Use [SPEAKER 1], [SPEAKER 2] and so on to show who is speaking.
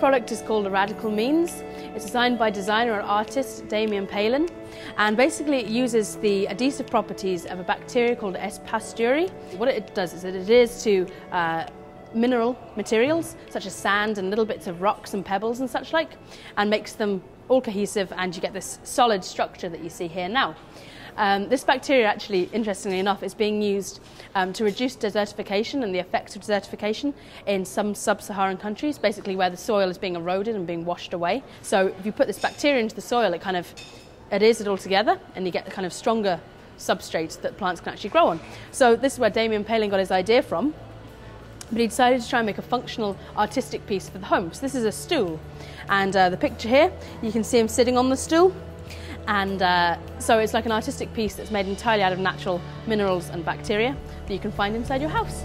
[SPEAKER 1] product is called a Radical Means. It's designed by designer and artist Damian Palin and basically it uses the adhesive properties of a bacteria called S. pasteurii. What it does is that it adheres to uh, mineral materials such as sand and little bits of rocks and pebbles and such like and makes them all cohesive and you get this solid structure that you see here now. Um, this bacteria actually, interestingly enough, is being used um, to reduce desertification and the effects of desertification in some sub-Saharan countries, basically where the soil is being eroded and being washed away. So if you put this bacteria into the soil, it kind of adheres it all together and you get the kind of stronger substrate that plants can actually grow on. So this is where Damian Palin got his idea from but he decided to try and make a functional artistic piece for the home. So this is a stool, and uh, the picture here, you can see him sitting on the stool, and uh, so it's like an artistic piece that's made entirely out of natural minerals and bacteria that you can find inside your house.